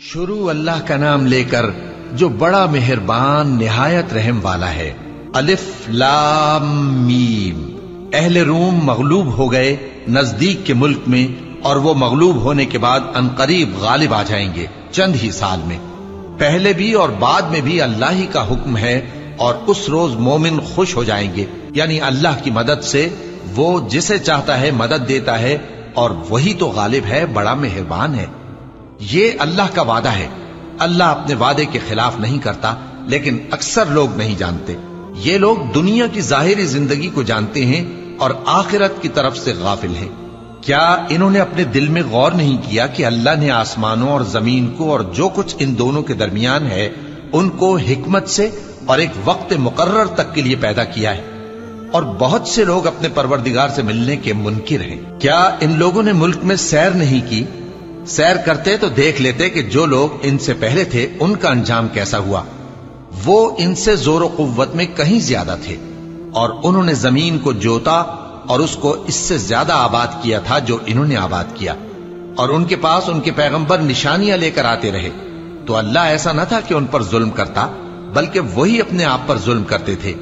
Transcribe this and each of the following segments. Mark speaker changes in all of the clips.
Speaker 1: شروع اللہ کا نام لے کر جو بڑا مہربان نہایت رحم والا ہے۔ الف لام میم۔ اہل روم مغلوب ہو گئے نزدیک کے ملک میں اور وہ مغلوب ہونے کے بعد انقریب غالب آ جائیں گے چند ہی سال میں۔ پہلے بھی اور بعد میں بھی اللہ ہی کا حکم ہے اور اس روز مومن خوش ہو جائیں گے۔ یعنی اللہ کی مدد سے وہ جسے چاہتا ہے مدد دیتا ہے اور وہی تو غالب ہے، بڑا مہربان ہے۔ یہ اللہ کا وعدہ ہے۔ اللہ اپنے وعدے کے خلاف نہیں کرتا، لیکن اکثر لوگ نہیں جانتے۔ یہ لوگ دنیا کی ظاہری زندگی کو جانتے ہیں اور آخرت کی طرف سے غافل ہیں۔ کیا انہوں نے اپنے دل میں غور نہیں کیا کہ اللہ نے آسمانوں اور زمین کو اور جو کچھ ان دونوں کے درمیان ہے، ان کو حکمت سے اور ایک وقت مقرر تک کے لیے پیدا کیا ہے؟ اور بہت سے لوگ اپنے پروردگار سے ملنے کے منکر ہیں۔ کیا ان لوگوں نے ملک میں سیر نہیں کی؟ سیر کرتے تو دیکھ لیتے کہ جو لوگ ان سے پہلے تھے، ان کا انجام کیسا ہوا۔ وہ ان سے زور و قوت میں کہیں زیادہ تھے۔ اور انہوں نے زمین کو جوتا اور اس کو اس سے زیادہ آباد کیا تھا جو انہوں نے آباد کیا۔ اور ان کے پاس ان کے پیغمبر نشانیاں لے کر آتے رہے۔ تو اللہ ایسا نہ تھا کہ ان پر ظلم کرتا، بلکہ وہی اپنے آپ پر ظلم کرتے تھے۔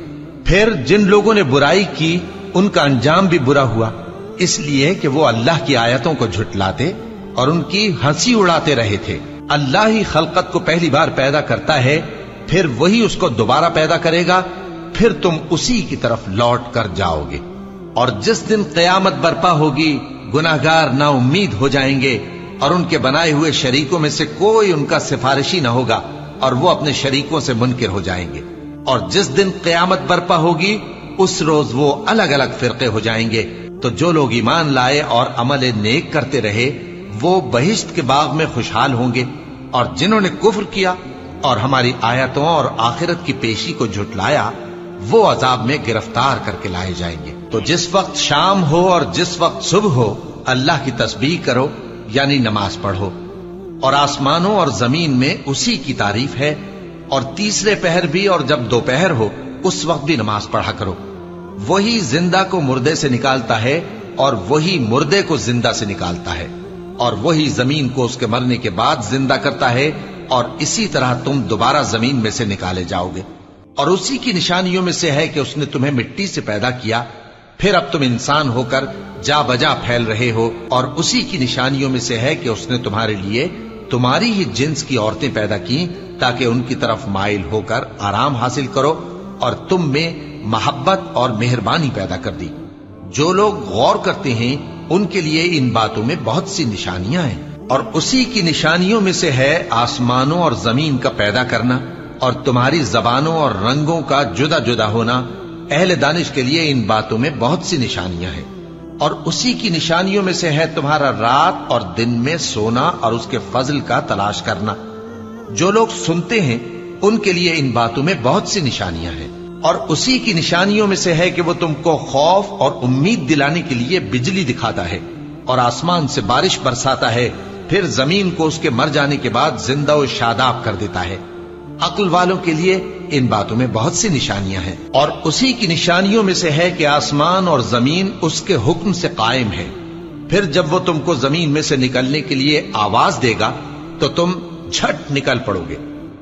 Speaker 1: پھر جن لوگوں نے برائی کی، ان کا انجام بھی برا ہوا۔ اس لیے کہ وہ اللہ کی آیتوں کو جھٹلاتے اور ان کی ہنسی اڑاتے رہے تھے۔ اللہ ہی خلقت کو پہلی بار پیدا کرتا ہے، پھر وہی اس کو دوبارہ پیدا کرے گا، پھر تم اسی کی طرف لوٹ کر جاؤ گے۔ اور جس دن قیامت برپا ہوگی، گناہگار نا امید ہو جائیں گے اور ان کے بنائے ہوئے شریکوں میں سے کوئی ان کا سفارشی نہ ہوگا اور وہ اپنے شریکوں سے منکر ہو جائیں گے۔ اور جس دن قیامت برپا ہوگی، اس روز وہ الگ الگ فرقے ہو جائیں گے۔ تو جو لوگ ایمان لائے اور عمل نیک کرتے رہے وہ بہشت کے باغ میں خوشحال ہوں گے اور جنہوں نے کفر کیا اور ہماری آیتوں اور آخرت کی پیشی کو جھٹلایا، وہ عذاب میں گرفتار کر کے لائے جائیں گے۔ تو جس وقت شام ہو اور جس وقت صبح ہو، اللہ کی تسبیح کرو یعنی نماز پڑھو۔ اور آسمانوں اور زمین میں اسی کی تعریف ہے، اور تیسرے پہر بھی اور جب دوپہر ہو، اس وقت بھی نماز پڑھا کرو۔ وہی زندہ کو مردے سے نکالتا ہے اور وہی مردے کو زندہ سے نکالتا ہے۔ اور وہی زمین کو اس کے مرنے کے بعد زندہ کرتا ہے اور اسی طرح تم دوبارہ زمین میں سے نکالے جاؤ گے۔ اور اسی کی نشانیوں میں سے ہے کہ اس نے تمہیں مٹی سے پیدا کیا۔ پھر اب تم انسان ہو کر جا بجا پھیل رہے ہو اور اسی کی نشانیوں میں سے ہے کہ اس نے تمہارے لیے تمہاری ہی جنس کی عورتیں پیدا کی تاکہ ان کی طرف مائل ہو کر آرام حاصل کرو اور تم میں محبت اور مہربانی پیدا کر دی۔ جو لوگ غور کرتے ہیں ان کے لیے ان باتوں میں بہت سی نشانیاں ہیں۔ اور اسی کی نشانیوں میں سے ہے آسمانوں اور زمین کا پیدا کرنا اور تمہاری زبانوں اور رنگوں کا جدا جدا ہونا۔ اہل دانش کے لیے ان باتوں میں بہت سی نشانیاں ہیں۔ اور اسی کی نشانیوں میں سے ہے تمہارا رات اور دن میں سونا اور اس کے فضل کا تلاش کرنا۔ جو لوگ سنتے ہیں، ان کے لیے ان باتوں میں بہت سی نشانیاں ہیں۔ اور اسی کی نشانیوں میں سے ہے کہ وہ تم کو خوف اور امید دلانے کے لیے بجلی دکھاتا ہے اور آسمان سے بارش برساتا ہے، پھر زمین کو اس کے مر جانے کے بعد زندہ و شاداب کر دیتا ہے۔ عقل والوں کے لیے ان باتوں میں بہت سی نشانیاں ہیں۔ اور اسی کی نشانیوں میں سے ہے کہ آسمان اور زمین اس کے حکم سے قائم ہے پھر جب وہ تم کو زمین میں سے نکلنے کے لیے آواز دے گا، تو تم جھٹ نکل پڑو گے۔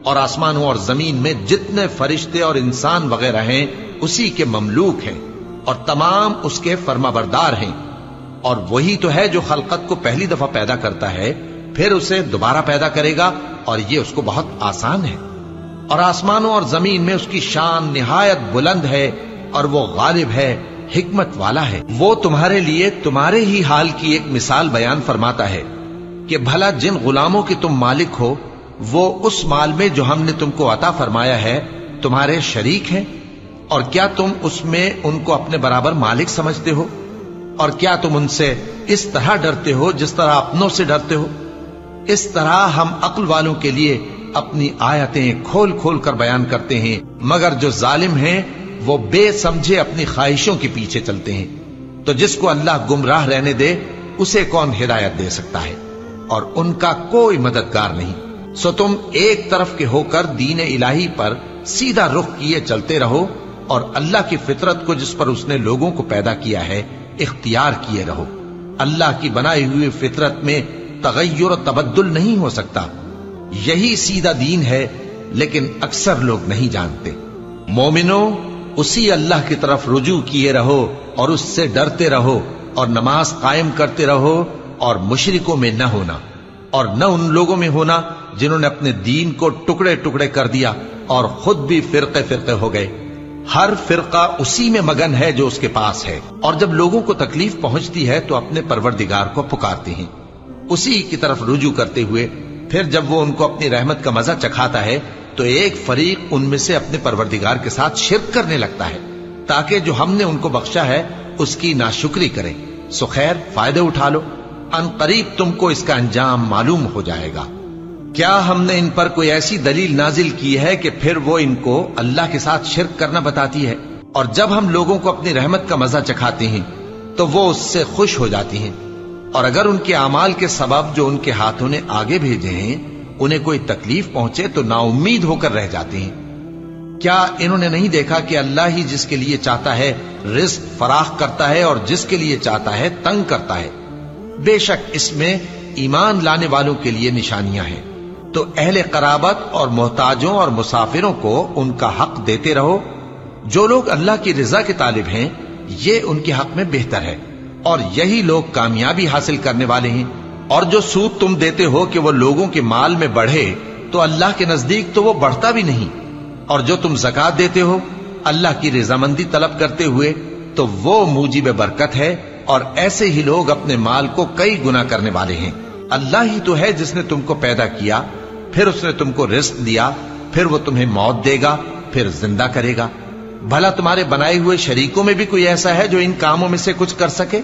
Speaker 1: اور آسمانوں اور زمین میں جتنے فرشتے اور انسان وغیرہ ہیں، اسی کے مملوک ہیں اور تمام اس کے فرما بردار ہیں۔ اور وہی تو ہے جو خلقت کو پہلی دفعہ پیدا کرتا ہے، پھر اسے دوبارہ پیدا کرے گا اور یہ اس کو بہت آسان ہے۔ اور آسمانوں اور زمین میں اس کی شان نہایت بلند ہے اور وہ غالب ہے، حکمت والا ہے۔ وہ تمہارے لیے تمہارے ہی حال کی ایک مثال بیان فرماتا ہے کہ بھلا جن غلاموں کے تم مالک ہو وہ اس مال میں جو ہم نے تم کو عطا فرمایا ہے، تمہارے شریک ہیں؟ اور کیا تم اس میں ان کو اپنے برابر مالک سمجھتے ہو؟ اور کیا تم ان سے اس طرح ڈرتے ہو جس طرح اپنوں سے ڈرتے ہو؟ اس طرح ہم عقل والوں کے لیے اپنی آیتیں کھول کھول کر بیان کرتے ہیں، مگر جو ظالم ہیں، وہ بے سمجھے اپنی خواہشوں کے پیچھے چلتے ہیں۔ تو جس کو اللہ گمراہ رہنے دے، اسے کون ہدایت دے سکتا ہے؟ اور ان کا کوئی مددگار نہیں۔ سو تم ایک طرف کے ہو کر دین الہی پر سیدھا رخ کیے چلتے رہو اور اللہ کی فطرت کو جس پر اس نے لوگوں کو پیدا کیا ہے، اختیار کیے رہو۔ اللہ کی بنائی ہوئی فطرت میں تغیر و تبدل نہیں ہو سکتا۔ یہی سیدھا دین ہے، لیکن اکثر لوگ نہیں جانتے۔ مومنو، اسی اللہ کی طرف رجوع کیے رہو اور اس سے ڈرتے رہو اور نماز قائم کرتے رہو اور مشرکوں میں نہ ہونا۔ اور نہ ان لوگوں میں ہونا جنہوں نے اپنے دین کو ٹکڑے ٹکڑے کر دیا اور خود بھی فرقے فرقے ہو گئے۔ ہر فرقہ اسی میں مگن ہے جو اس کے پاس ہے۔ اور جب لوگوں کو تکلیف پہنچتی ہے تو اپنے پروردگار کو پکارتے ہیں۔ اسی کی طرف رجوع کرتے ہوئے پھر جب وہ ان کو اپنی رحمت کا مزہ چکھاتا ہے تو ایک فریق ان میں سے اپنے پروردگار کے ساتھ شرک کرنے لگتا ہے۔ تاکہ جو ہم نے ان کو بخشا ہے اس کی ناشکری کریں۔ سو خیر فائدے اٹھا لو۔ ان قریب تم کو اس کا انجام معلوم ہو جائے گا۔ کیا ہم نے ان پر کوئی ایسی دلیل نازل کی ہے کہ پھر وہ ان کو اللہ کے ساتھ شرک کرنا بتاتی ہے؟ اور جب ہم لوگوں کو اپنی رحمت کا مزہ چکھاتے ہیں، تو وہ اس سے خوش ہو جاتی ہیں۔ اور اگر ان کے اعمال کے سبب جو ان کے ہاتھوں نے آگے بھیجے ہیں، انہیں کوئی تکلیف پہنچے، تو نا امید ہو کر رہ جاتے ہیں۔ کیا انہوں نے نہیں دیکھا کہ اللہ ہی جس کے لیے چاہتا ہے رزق فراخ کرتا ہے اور جس کے لیے چاہتا ہے تنگ کرتا ہے؟ بے شک اس میں ایمان لانے والوں کے لیے نشانیاں ہیں۔ تو اہل قرابت اور محتاجوں اور مسافروں کو ان کا حق دیتے رہو۔ جو لوگ اللہ کی رضا کے طالب ہیں، یہ ان کے حق میں بہتر ہے۔ اور یہی لوگ کامیابی حاصل کرنے والے ہیں۔ اور جو سود تم دیتے ہو کہ وہ لوگوں کے مال میں بڑھے، تو اللہ کے نزدیک تو وہ بڑھتا بھی نہیں۔ اور جو تم زکات دیتے ہو، اللہ کی رضامندی طلب کرتے ہوئے، تو وہ موجب برکت ہے۔ اور ایسے ہی لوگ اپنے مال کو کئی گنا کرنے والے ہیں۔ اللہ ہی تو ہے جس نے تم کو پیدا کیا، پھر اس نے تم کو رزق دیا، پھر وہ تمہیں موت دے گا، پھر زندہ کرے گا۔ بھلا تمہارے بنائے ہوئے شریکوں میں بھی کوئی ایسا ہے جو ان کاموں میں سے کچھ کر سکے؟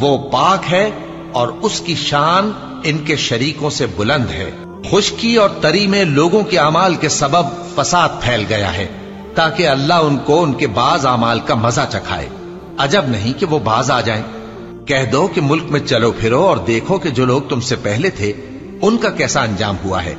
Speaker 1: وہ پاک ہے اور اس کی شان ان کے شریکوں سے بلند ہے۔ خشکی اور تری میں لوگوں کے امال کے سبب فساد پھیل گیا ہے، تاکہ اللہ ان کو ان کے بعض امال کا مزہ چکھائے۔ عجب نہیں کہ وہ باز آ جائیں۔ کہہ دو کہ ملک میں چلو پھرو اور دیکھو کہ جو لوگ تم سے پہلے تھے، ان کا کیسا انجام ہوا ہے۔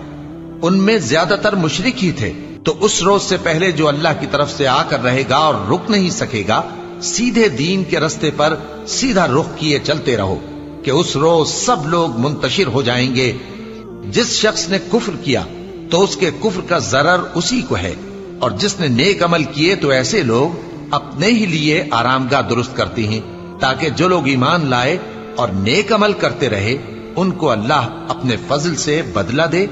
Speaker 1: ان میں زیادہ تر مشرق ہی تھے۔ تو اس روز سے پہلے جو اللہ کی طرف سے آ کر رہے گا اور رک نہیں سکے گا، سیدھے دین کے رستے پر سیدھا رخ کیے چلتے رہو کہ اس روز سب لوگ منتشر ہو جائیں گے۔ جس شخص نے کفر کیا، تو اس کے کفر کا ضرر اسی کو ہے۔ اور جس نے نیک عمل کیے، تو ایسے لوگ اپنے ہی لیے آرام گاہ درست کرتی ہیں، تاکہ جو لوگ ایمان لائے اور نیک عمل کرتے رہے، ان کو اللہ اپنے فضل سے بدلہ دے۔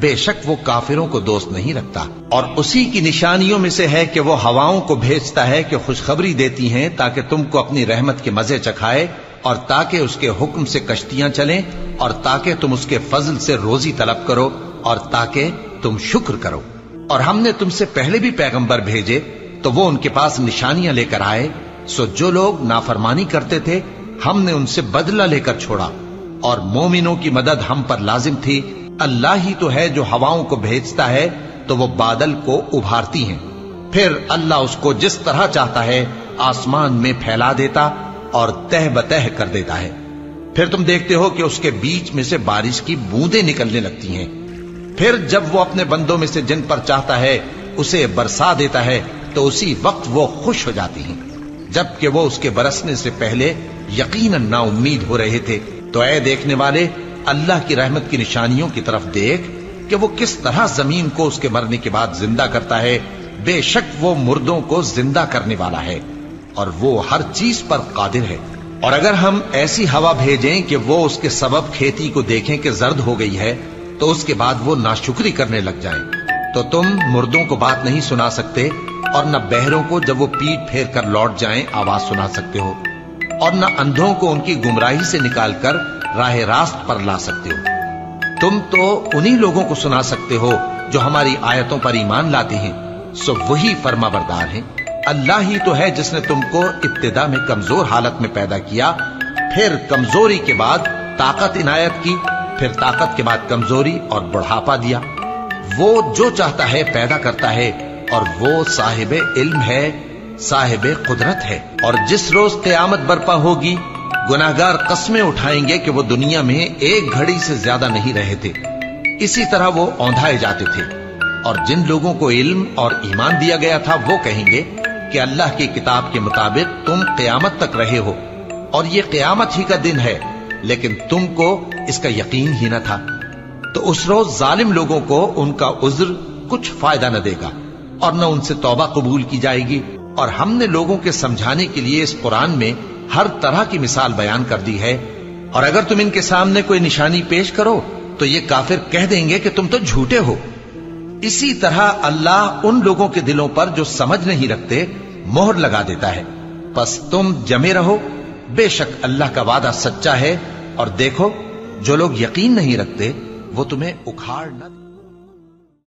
Speaker 1: بے شک وہ کافروں کو دوست نہیں رکھتا۔ اور اسی کی نشانیوں میں سے ہے کہ وہ ہواؤں کو بھیجتا ہے کہ خوشخبری دیتی ہیں، تاکہ تم کو اپنی رحمت کے مزے چکھائے اور تاکہ اس کے حکم سے کشتیاں چلیں اور تاکہ تم اس کے فضل سے روزی طلب کرو اور تاکہ تم شکر کرو۔ اور ہم نے تم سے پہلے بھی پیغمبر بھیجے تو وہ ان کے پاس نشانیاں لے کر آئے۔ سو جو لوگ نافرمانی کرتے تھے، ہم نے ان سے بدلہ لے کر چھوڑا۔ اور مومنوں کی مدد ہم پر لازم تھی۔ اللہ ہی تو ہے جو ہواؤں کو بھیجتا ہے، تو وہ بادل کو ابھارتی ہیں۔ پھر اللہ اس کو جس طرح چاہتا ہے، آسمان میں پھیلا دیتا اور تہ بتہ کر دیتا ہے۔ پھر تم دیکھتے ہو کہ اس کے بیچ میں سے بارش کی بوندیں نکلنے لگتی ہیں۔ پھر جب وہ اپنے بندوں میں سے جن پر چاہتا ہے، اسے برسا دیتا ہے۔ تو اسی وقت وہ خوش ہو جاتی ہیں۔ جبکہ وہ اس کے برسنے سے پہلے یقیناً نا امید ہو رہے تھے۔ تو اے دیکھنے والے، اللہ کی رحمت کی نشانیوں کی طرف دیکھ کہ وہ کس طرح زمین کو اس کے مرنے کے بعد زندہ کرتا ہے۔ بے شک وہ مردوں کو زندہ کرنے والا ہے۔ اور وہ ہر چیز پر قادر ہے۔ اور اگر ہم ایسی ہوا بھیجیں کہ وہ اس کے سبب کھیتی کو دیکھیں کہ زرد ہو گئی ہے، تو اس کے بعد وہ ناشکری کرنے لگ جائیں۔ تو تم مردوں کو بات نہیں سنا سکتے۔ اور نہ بہروں کو جب وہ پیٹ پھیر کر لوٹ جائیں، آواز سنا سکتے ہو، اور نہ اندھوں کو ان کی گمراہی سے نکال کر راہ راست پر لا سکتے ہو۔ تم تو انہی لوگوں کو سنا سکتے ہو جو ہماری آیتوں پر ایمان لاتے ہیں۔ سو وہی فرما بردار ہیں۔ اللہ ہی تو ہے جس نے تم کو ابتدا میں کمزور حالت میں پیدا کیا، پھر کمزوری کے بعد طاقت عنایت کی، پھر طاقت کے بعد کمزوری اور بڑھاپا دیا۔ وہ جو چاہتا ہے پیدا کرتا ہے۔ اور وہ صاحب علم ہے، صاحب قدرت ہے۔ اور جس روز قیامت برپا ہوگی، گناہگار قسمیں اٹھائیں گے کہ وہ دنیا میں ایک گھڑی سے زیادہ نہیں رہے تھے۔ اسی طرح وہ اوندھائے جاتے تھے۔ اور جن لوگوں کو علم اور ایمان دیا گیا تھا، وہ کہیں گے کہ اللہ کی کتاب کے مطابق تم قیامت تک رہے ہو۔ اور یہ قیامت ہی کا دن ہے، لیکن تم کو اس کا یقین ہی نہ تھا۔ تو اس روز ظالم لوگوں کو ان کا عذر کچھ فائدہ نہ دے گا۔ اور نہ ان سے توبہ قبول کی جائے گی۔ اور ہم نے لوگوں کے سمجھانے کے لیے اس قرآن میں ہر طرح کی مثال بیان کر دی ہے۔ اور اگر تم ان کے سامنے کوئی نشانی پیش کرو، تو یہ کافر کہہ دیں گے کہ تم تو جھوٹے ہو۔ اسی طرح اللہ ان لوگوں کے دلوں پر جو سمجھ نہیں رکھتے، مہر لگا دیتا ہے۔ پس تم جمے رہو۔ بے شک اللہ کا وعدہ سچا ہے۔ اور دیکھو، جو لوگ یقین نہیں رکھتے، وہ تمہیں اکھاڑ نہ